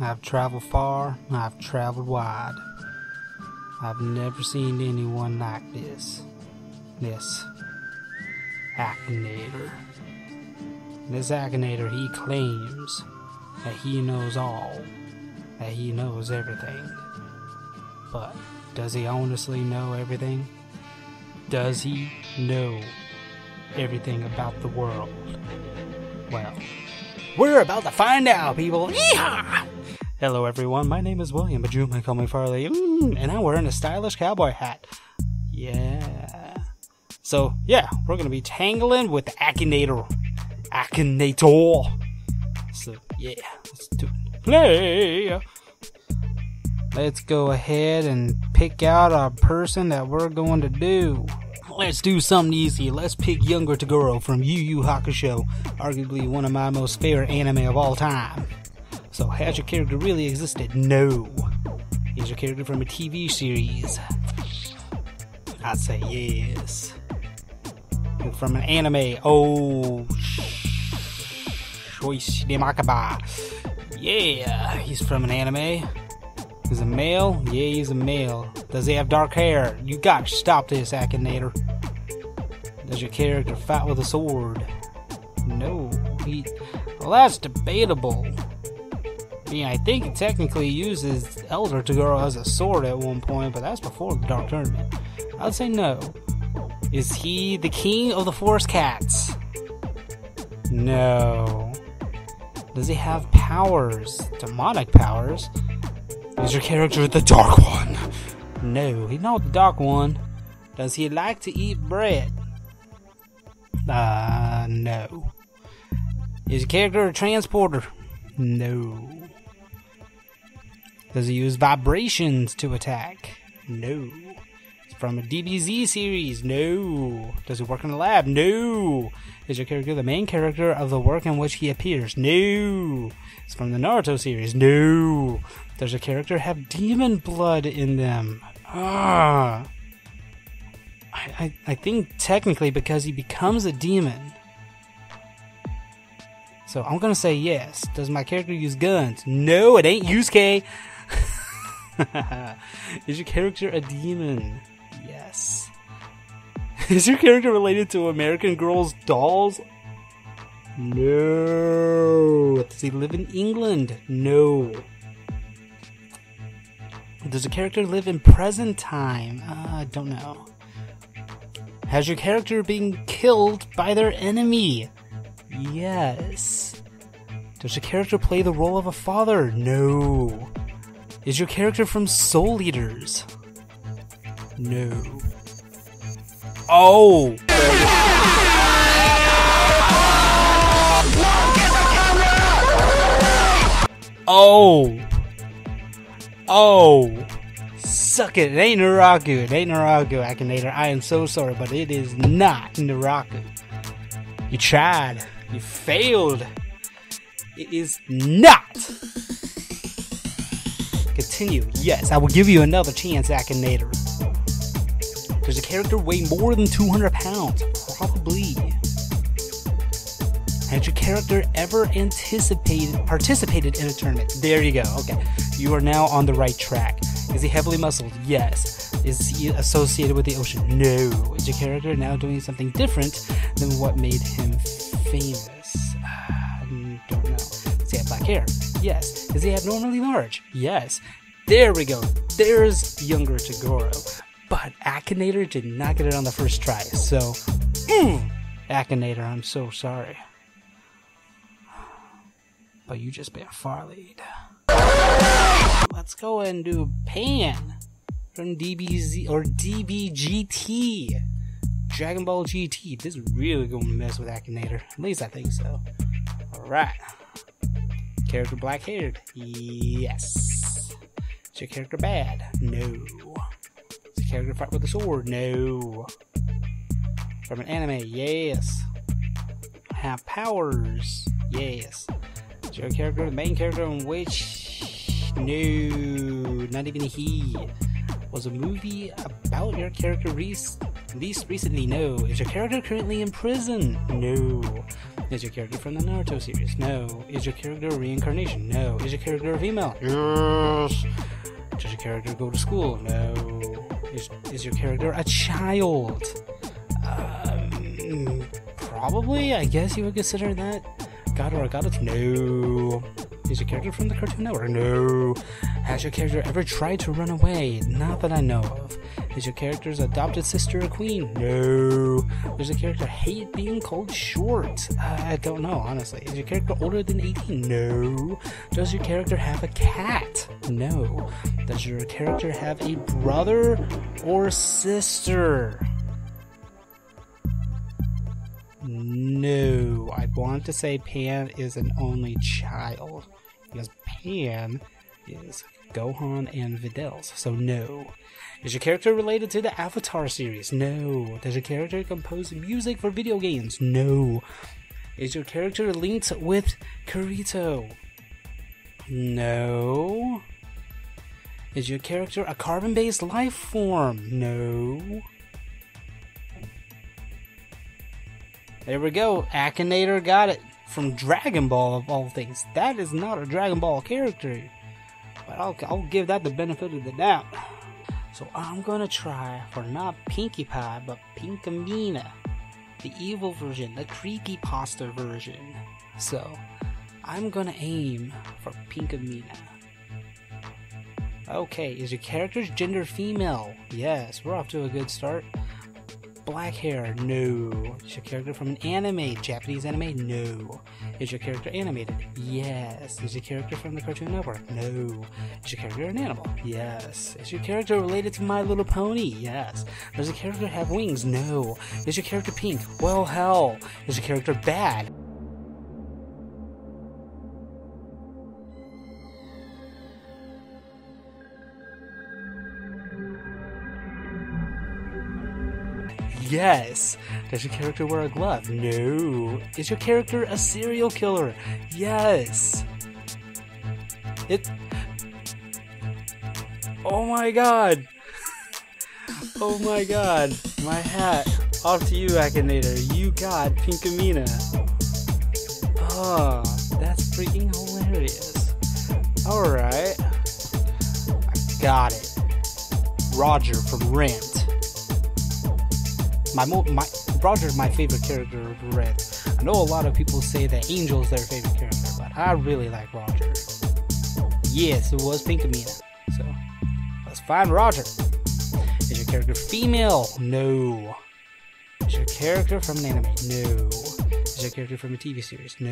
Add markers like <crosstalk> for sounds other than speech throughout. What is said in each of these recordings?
I've traveled far, I've traveled wide. I've never seen anyone like this. This Akinator. This Akinator, he claims that he knows all, that he knows everything. But does he honestly know everything? Does he know everything about the world? Well, we're about to find out, people. Yeehaw! Hello, everyone. My name is William, but you may call me Farley. Mm, and I'm wearing a stylish cowboy hat. Yeah. So, yeah, we're going to be tangling with the Akinator. Akinator. So, yeah, let's do it. Play! Let's go ahead and pick out a person that we're going to do. Let's do something easy. Let's pick Younger Toguro from Yu Yu Hakusho, arguably one of my most favorite anime of all time. So, has your character really existed? No. Is your character from a TV series? I'd say yes. From an anime? Oh, Shoichi Makaba. Yeah, he's from an anime. He's a male? Yeah, he's a male. Does he have dark hair? You got to stop this, Akinator. Does your character fight with a sword? No. He. Well, that's debatable. I mean, I think technically uses Elder Toguro as a sword at one point, but that's before the Dark Tournament. I'd say no. Is he the king of the Forest Cats? No. Does he have powers? Demonic powers? Is your character the Dark One? No, he's not the Dark One. Does he like to eat bread? Uh, no. Is your character a transporter? No. Does he use vibrations to attack? No. It's from a DBZ series? No. Does he work in a lab? No. Is your character the main character of the work in which he appears? No. It's from the Naruto series? No. Does your character have demon blood in them? Ah. I, I, I think technically because he becomes a demon. So I'm gonna say yes. Does my character use guns? No, it ain't Yusuke. <laughs> Is your character a demon? Yes. <laughs> Is your character related to American Girls dolls? No. Does he live in England? No. Does the character live in present time? Uh, I don't know. Has your character been killed by their enemy? Yes. Does your character play the role of a father? No. Is your character from Soul Eaters? No. Oh! Oh! Oh! Suck it. It ain't Naraku. It ain't Naraku, Akinator. I am so sorry, but it is not Naraku. You tried. You failed. It is not. Yes, I will give you another chance, Akinator. Does the character weigh more than 200 pounds? Probably. Has your character ever anticipated participated in a tournament? There you go. Okay. You are now on the right track. Is he heavily muscled? Yes. Is he associated with the ocean? No. Is your character now doing something different than what made him famous? Ah, I don't know. Does he have black hair? Yes. Is he abnormally large? Yes. There we go. There's younger Toguro. But Akinator did not get it on the first try. So, mm, Akinator, I'm so sorry. But you just been far lead. Let's go and do Pan from DBZ or DBGT. Dragon Ball GT. This is really going to mess with Akinator. At least I think so. Alright. Character black haired? Yes. Is your character bad? No. Is your character fight with a sword? No. From an anime? Yes. Have powers? Yes. Is your character the main character in which? No, not even he. Was a movie about your character re- least recently? No. Is your character currently in prison? No. Is your character from the Naruto series? No. Is your character reincarnation? No. Is your character a female? Yes. Character go to school? No. Is, is your character a child? Um, probably. I guess you would consider that. God or a goddess? No. Is your character from the Cartoon Network? No. Has your character ever tried to run away? Not that I know of. Is your character's adopted sister a queen? No. Does your character hate being called short? I don't know, honestly. Is your character older than 18? No. Does your character have a cat? No. Does your character have a brother or sister? No. I want to say Pan is an only child. Because Pan is Gohan and Videls. So no. Is your character related to the Avatar series? No. Does your character compose music for video games? No. Is your character linked with Kirito? No. Is your character a carbon based life form? No. There we go. Akinator got it. From Dragon Ball, of all things. That is not a Dragon Ball character. But I'll, I'll give that the benefit of the doubt. So I'm gonna try for not Pinkie Pie, but Pinkamena. The evil version, the creepy pasta version. So I'm gonna aim for Pinkamena. Okay, is your character's gender female? Yes, we're off to a good start. Black hair? No. Is your character from an anime? Japanese anime? No. Is your character animated? Yes. Is your character from the Cartoon Network? No. Is your character an animal? Yes. Is your character related to My Little Pony? Yes. Does your character have wings? No. Is your character pink? Well, hell. Is your character bad? Yes. Does your character wear a glove? No. Is your character a serial killer? Yes. It. Oh my god. oh my god. My hat. Off to you, Akinator. You got Pinkamena. Oh, ah, that's freaking hilarious. Alright. I got it. Roger from Rent. My, mo- my Roger's my favorite character of Rent. I know a lot of people say that Angel's their favorite character, but I really like Roger. Yes, it was Pinkamena. So let's find Roger. Is your character female? No. Is your character from an anime? No. Is your character from a TV series? No.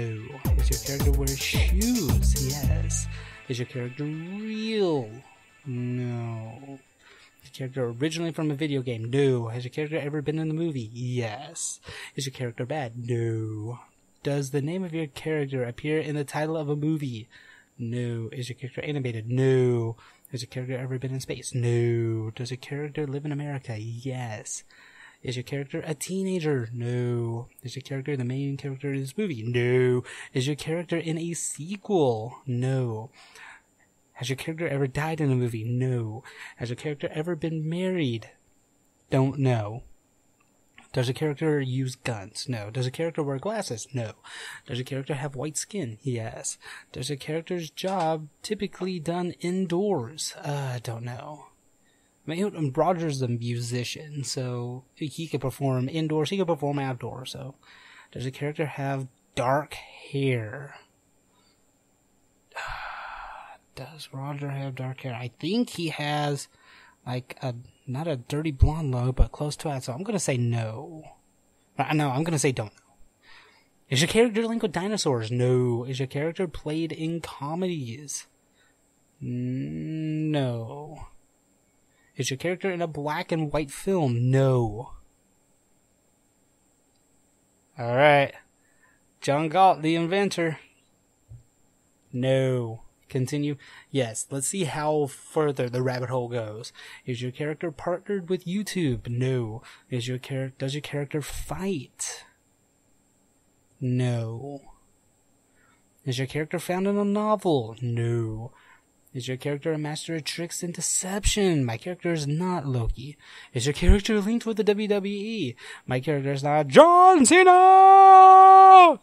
Is your character wears shoes? Yes. Is your character real? No. Character originally from a video game? No. Has your character ever been in the movie? Yes. Is your character bad? No. Does the name of your character appear in the title of a movie? No. Is your character animated? No. Has your character ever been in space? No. Does your character live in America? Yes. Is your character a teenager? No. Is your character the main character in this movie? No. Is your character in a sequel? No. Has your character ever died in a movie? No. Has your character ever been married? Don't know. Does your character use guns? No. Does your character wear glasses? No. Does your character have white skin? Yes. Does your character's job typically done indoors? Uh, I don't know. I mean, Roger's a musician, so he could perform indoors, he could perform outdoors, so. Does your character have dark hair? Does Roger have dark hair? I think he has, like, a, not a dirty blonde low, but close to it, so I'm gonna say no. Uh, no, I'm gonna say don't know. Is your character linked with dinosaurs? No. Is your character played in comedies? No. Is your character in a black and white film? No. Alright. John Galt, the inventor. No. Continue. Yes, let's see how further the rabbit hole goes. Is your character partnered with YouTube? No. Is your character does your character fight? No. Is your character found in a novel? No. Is your character a master of tricks and deception? My character is not Loki. Is your character linked with the WWE? My character is not John Cena!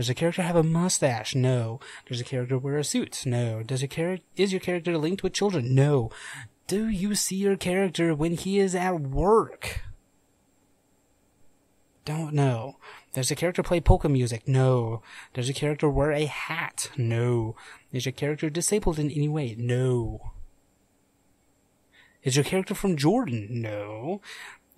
Does your character have a mustache? No. Does your character wear a suit? No. Does your character is your character linked with children? No. Do you see your character when he is at work? Don't know. Does your character play polka music? No. Does your character wear a hat? No. Is your character disabled in any way? No. Is your character from Jordan? No.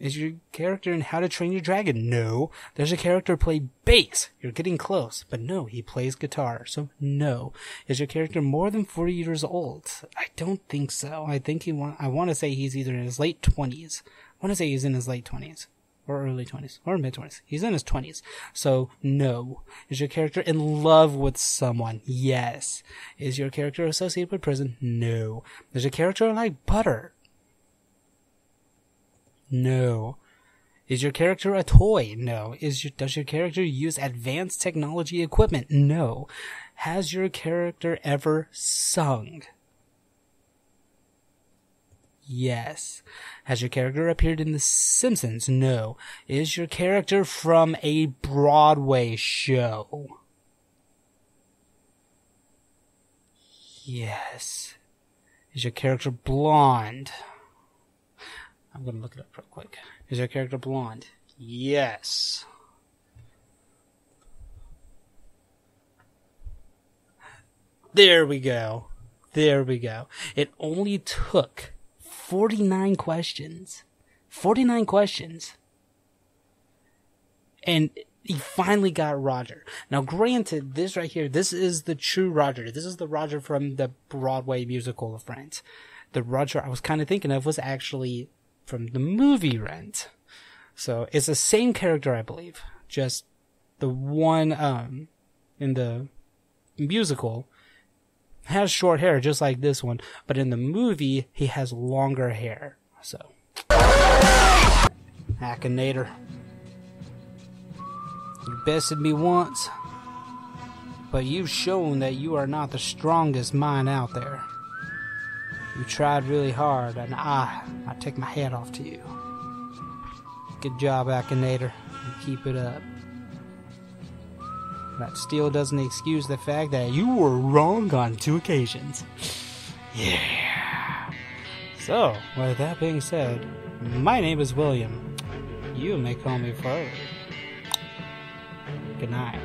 Is your character in How to Train Your Dragon? No. Does your character play bass? You're getting close, but no, he plays guitar, so no. Is your character more than 40 years old? I don't think so. I think he want, I want to say he's either in his late 20s. I want to say he's in his late 20s or early 20s or mid 20s. He's in his 20s. So, no. Is your character in love with someone? Yes. Is your character associated with prison? No. Does your character like butter? No. Is your character a toy? No. Is your, does your character use advanced technology equipment? No. Has your character ever sung? Yes. Has your character appeared in The Simpsons? No. Is your character from a Broadway show? Yes. Is your character blonde? I'm gonna look it up real quick. Is your character blonde? Yes. There we go. There we go. It only took 49 questions. 49 questions. And he finally got Roger. Now, granted, this right here, this is the true Roger. This is the Roger from the Broadway musical of Rent. The Roger I was kind of thinking of was actually from the movie Rent. So it's the same character, I believe. Just the one um, in the musical has short hair, just like this one, but in the movie he has longer hair. So, Akinator, you bested me once, but you've shown that you are not the strongest mind out there. You tried really hard, and I, I take my hat off to you. Good job, Akinator. keep it up. That still doesn't excuse the fact that you were wrong on two occasions. <sighs> Yeah. So, with that being said, my name is William. You may call me Farley. Good night.